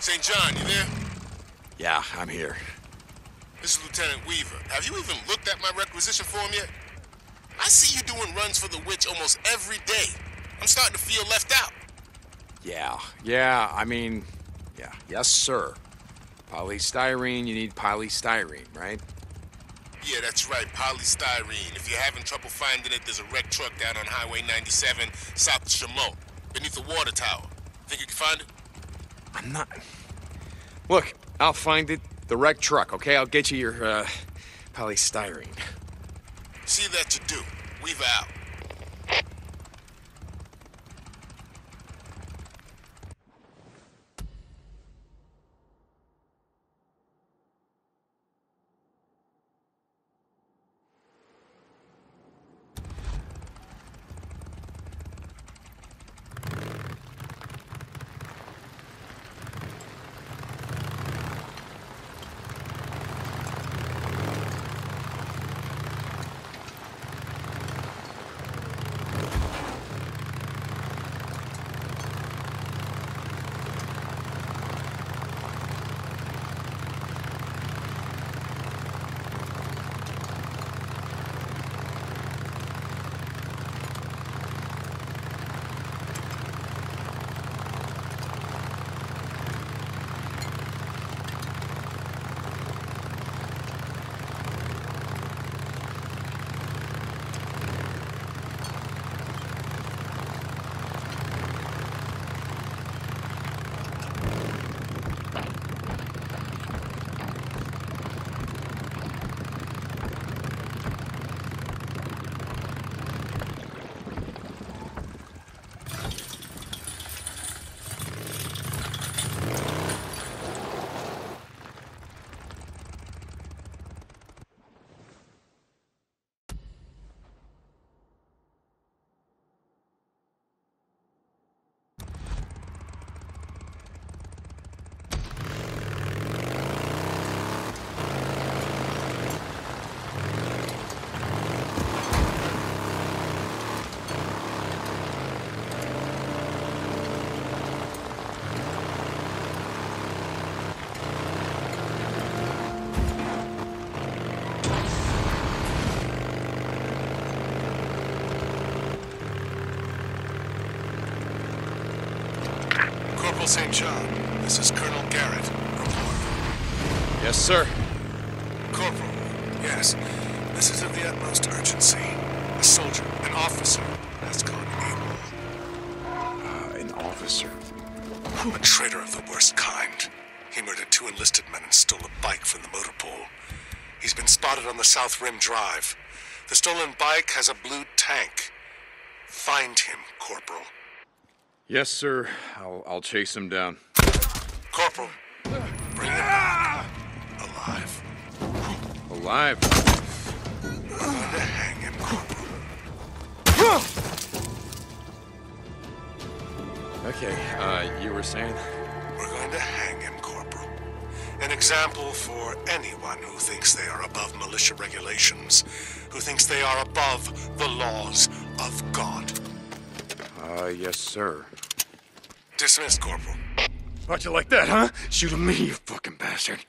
St. John, you there? Yeah, I'm here. This is Lieutenant Weaver. Have you even looked at my requisition form yet? I see you doing runs for the witch almost every day. I'm starting to feel left out. Yeah, yeah, I mean, yeah, yes, sir. Polystyrene, you need polystyrene, right? Yeah, that's right, polystyrene. If you're having trouble finding it, there's a wrecked truck down on Highway 97, south of Chemult, beneath the water tower. Think you can find it? I'm not. Look, I'll find it. The wrecked truck, okay? I'll get you your, uh, polystyrene. See that you do. Weaver out. St. John, this is Colonel Garrett. Report. Yes, sir. Corporal, yes, this is of the utmost urgency. A soldier, an officer, has gone AWOL. Uh, an officer. A traitor of the worst kind. He murdered two enlisted men and stole a bike from the motor pool. He's been spotted on the South Rim Drive. The stolen bike has a blue tank. Find him, Corporal. Yes, sir. I'll, I'll chase him down. Corporal, bring him back. Alive. Alive. We're going to hang him, Corporal. Okay, uh, you were saying? We're going to hang him, Corporal. An example for anyone who thinks they are above militia regulations, who thinks they are above the laws of God. Uh, yes, sir. Dismissed, Corporal. How'd you like that, huh? Shoot at me, you fucking bastard.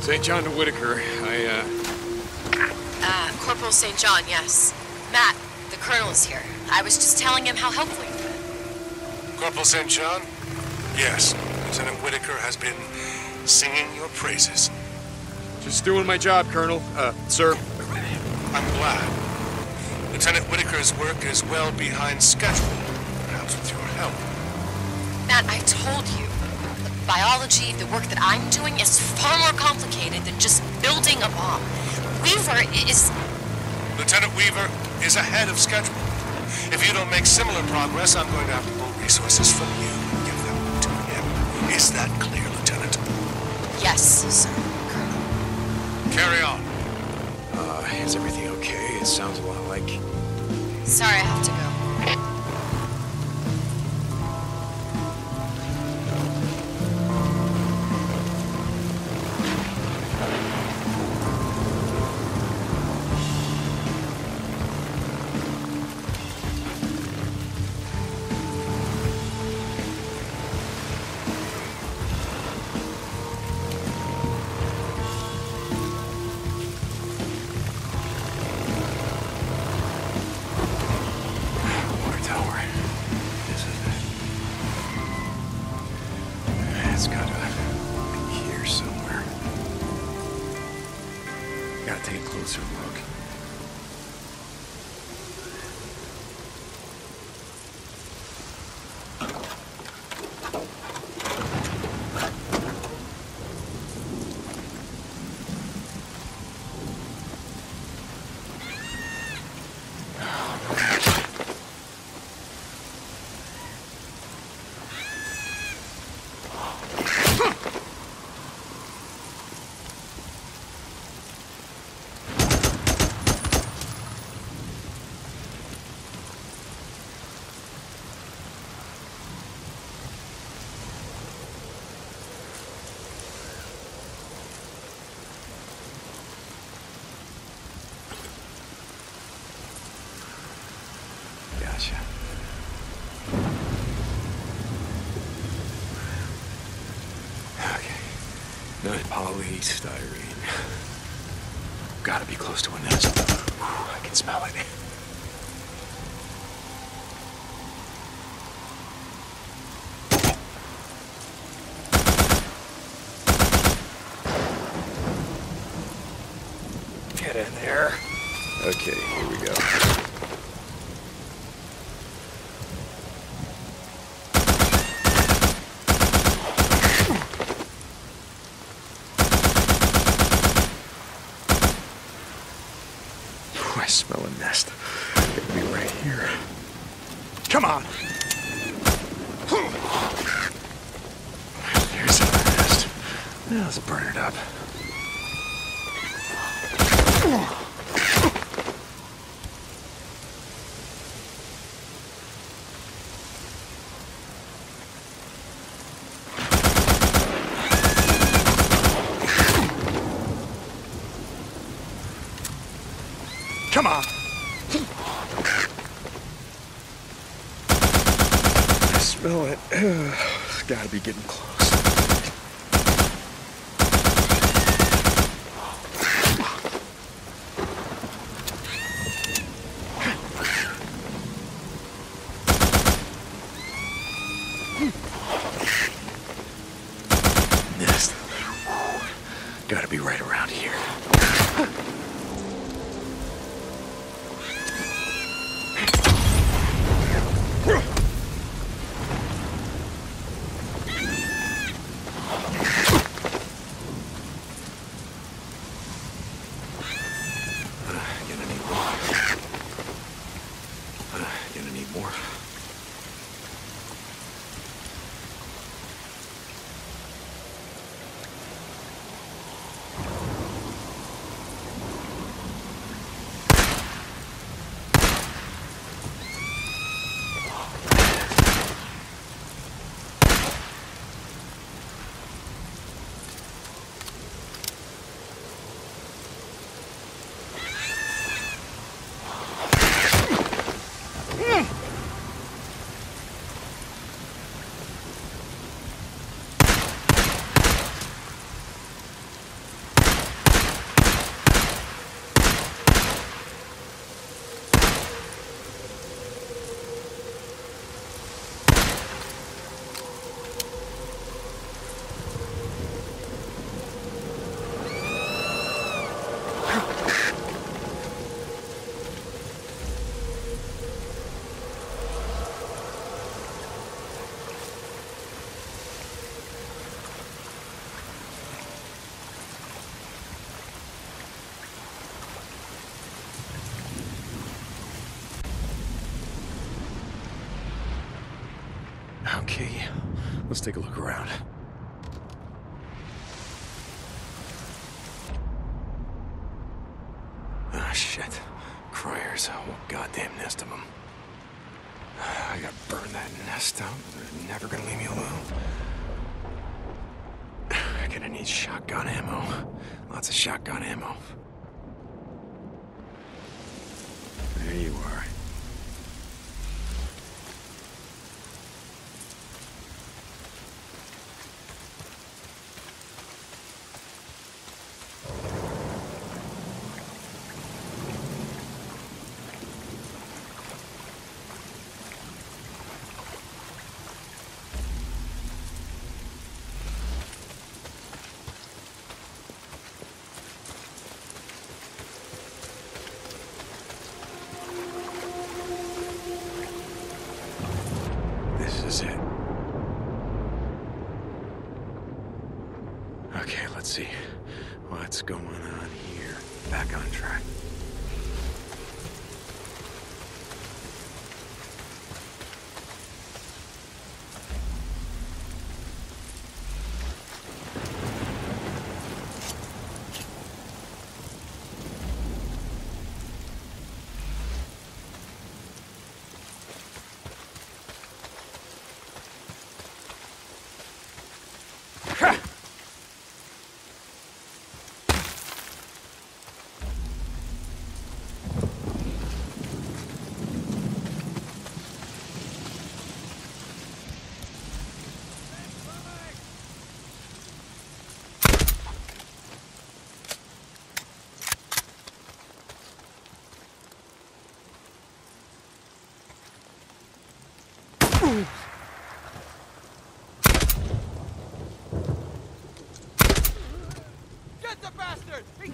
St. John to Whitaker. I, uh... Uh, Corporal St. John, yes. Matt, the colonel is here. I was just telling him how helpful you've been. Corporal St. John? Yes, Lieutenant Whitaker has been singing your praises. Just doing my job, Colonel. Uh, sir. I'm glad. Lieutenant Whitaker's work is well behind schedule. Perhaps with your help. Matt, I told you. The biology, the work that I'm doing is far more complicated than just building a bomb. Weaver is... Lieutenant Weaver is ahead of schedule. If you don't make similar progress, I'm going to have to pull resources from you and give them to him. Is that clear, Lieutenant? Yes, sir. Colonel. Carry on. Uh, is everything okay? It sounds a lot like... Sorry, I have to go. Take a closer look. Gotcha. Okay. Not polystyrene. Gotta be close to a nest. Whew, I can smell it. Get in there. Okay, here we go. Ooh, I smell a nest. It'll be right here. Come on. There's nest. Now let's burn it up. Come on. I smell it. It's gotta be getting close. Nest. Gotta be right around here. Gonna need more. Uh, Gonna need more. Let's take a look around.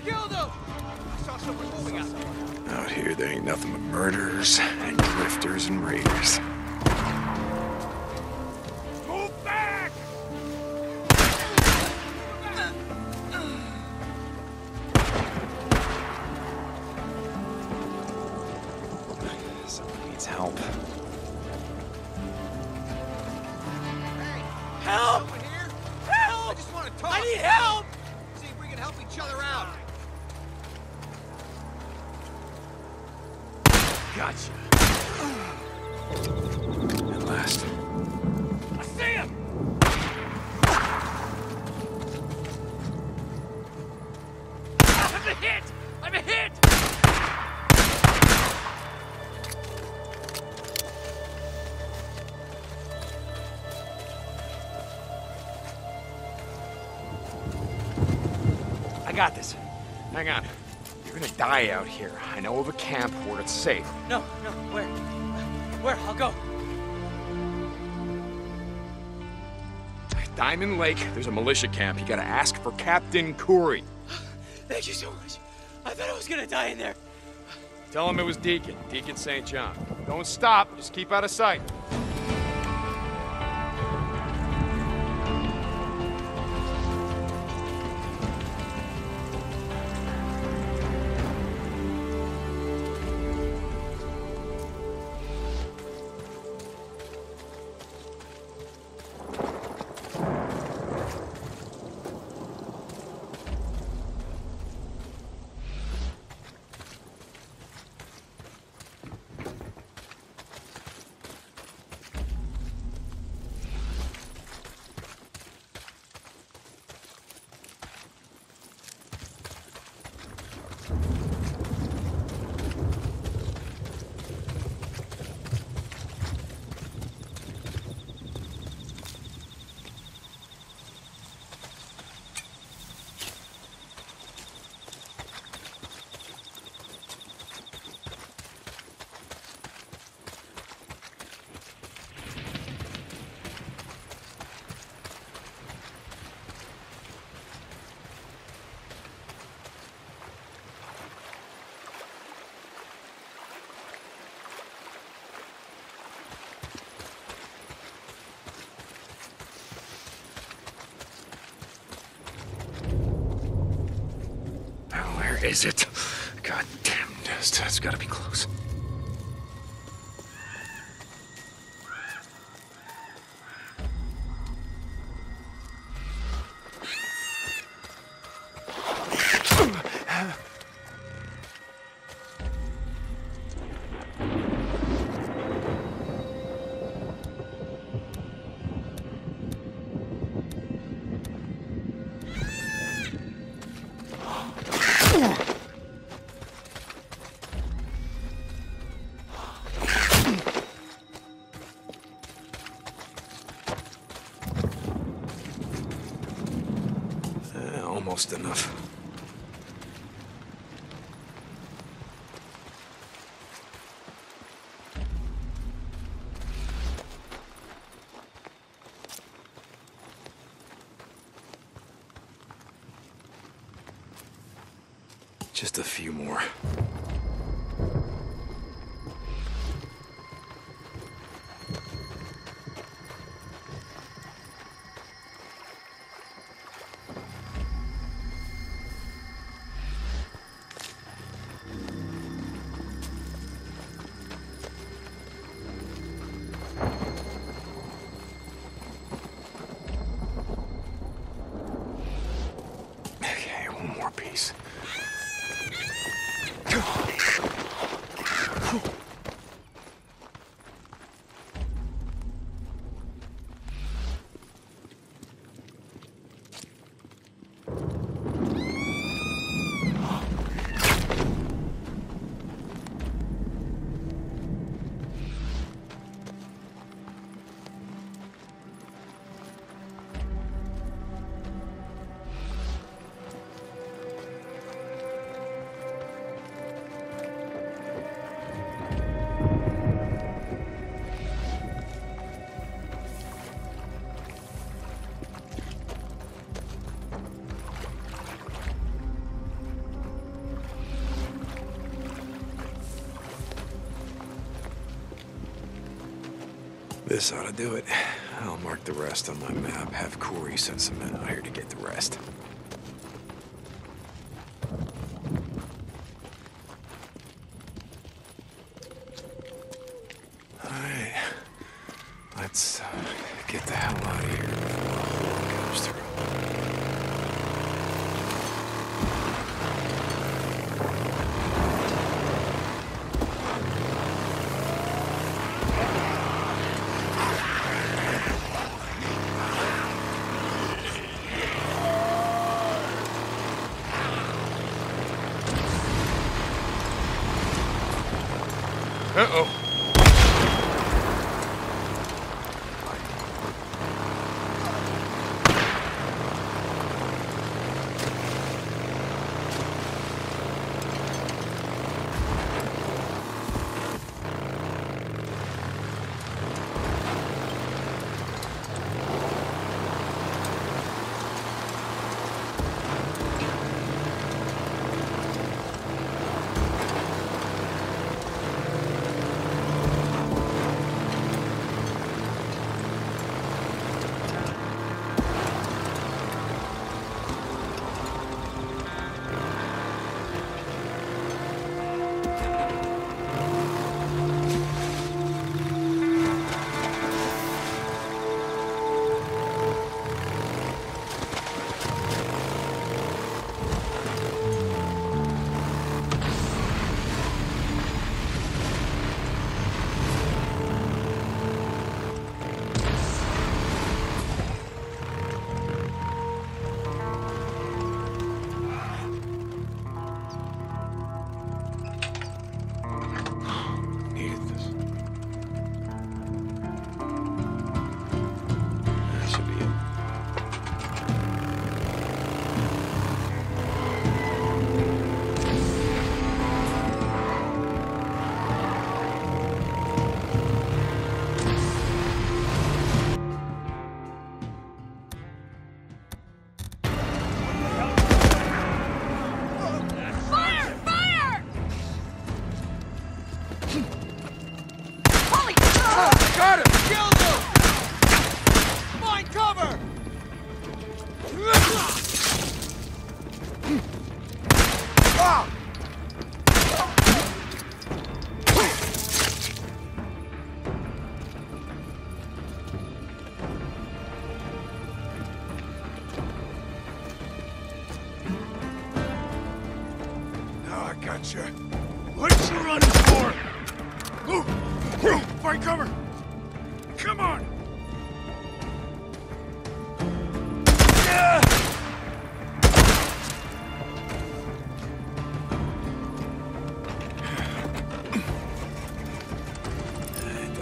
Killed him! I saw someone moving out. Out here, there ain't nothing but murderers and grifters and raiders. You're gonna die out here. I know of a camp where it's safe. No, no, where? Where? I'll go. Diamond Lake, there's a militia camp. You gotta ask for Captain Curry. Thank you so much. I thought I was gonna die in there. Tell him it was Deacon, Deacon St. John. Don't stop, just keep out of sight. Is it? God damn nest. It's gotta be close. Almost enough. This ought to do it. I'll mark the rest on my map. Have Corey send some men out here to get the rest.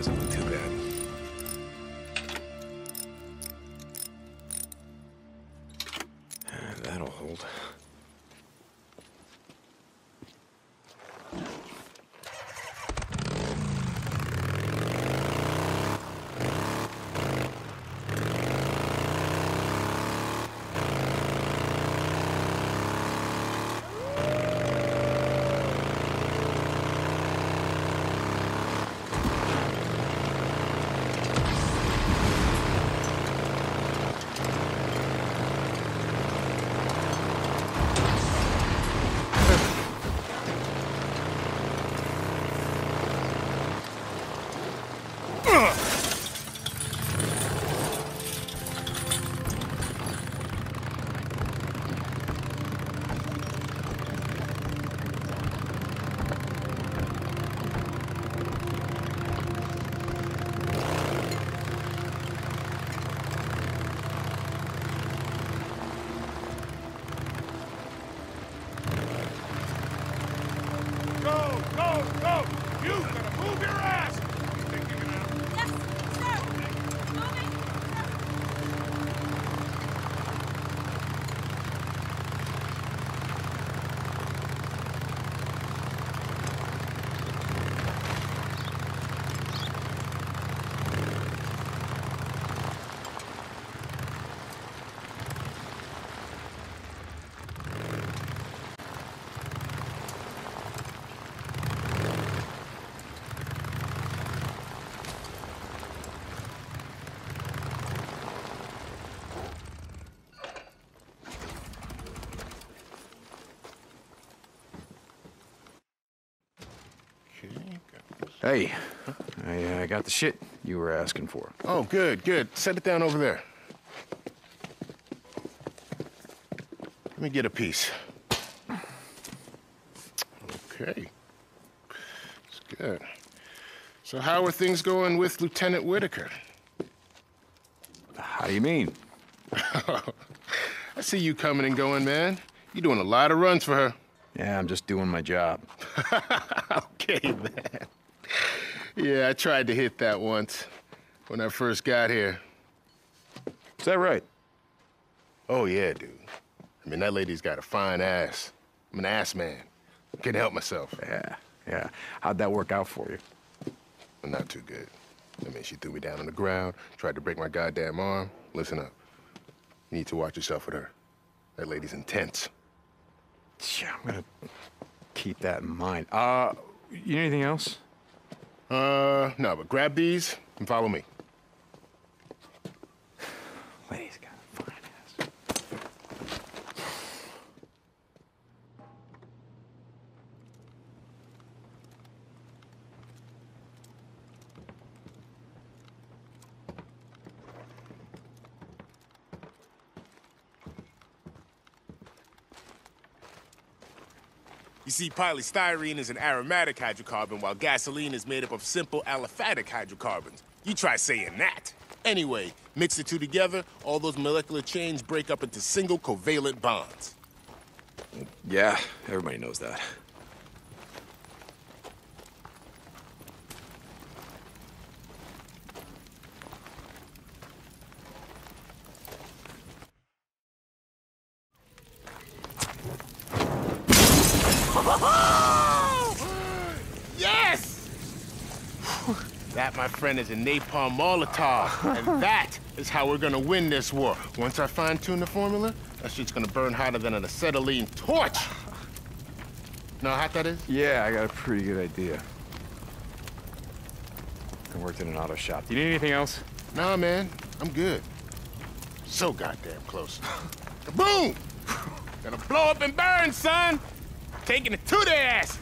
It doesn't too bad. Hey, I uh, got the shit you were asking for. Oh, good, good. Set it down over there. Let me get a piece. Okay. It's good. So how are things going with Lieutenant Whitaker? How do you mean? I see you coming and going, man. You're doing a lot of runs for her. Yeah, I'm just doing my job. okay, man. Yeah, I tried to hit that once when I first got here. Is that right? Oh, yeah, dude. I mean, that lady's got a fine ass. I'm an ass man. Can't help myself. Yeah, yeah. How'd that work out for you? But not too good. I mean, she threw me down on the ground, tried to break my goddamn arm. Listen up. You need to watch yourself with her. That lady's intense. Yeah, I'm gonna keep that in mind. Uh, you anything else? Uh, no, but grab these and follow me. You see, polystyrene is an aromatic hydrocarbon, while gasoline is made up of simple aliphatic hydrocarbons. You try saying that. Anyway, mix the two together, all those molecular chains break up into single covalent bonds. Yeah, everybody knows that. Yes! Is a napalm Molotov. and that is how we're gonna win this war. Once I fine-tune the formula, that shit's gonna burn hotter than an acetylene torch. Know how hot that is? Yeah, I got a pretty good idea. I worked in an auto shop. Do you need anything else? Nah, man, I'm good. So goddamn close. Kaboom! Gonna blow up and burn, son! Taking it to their ass!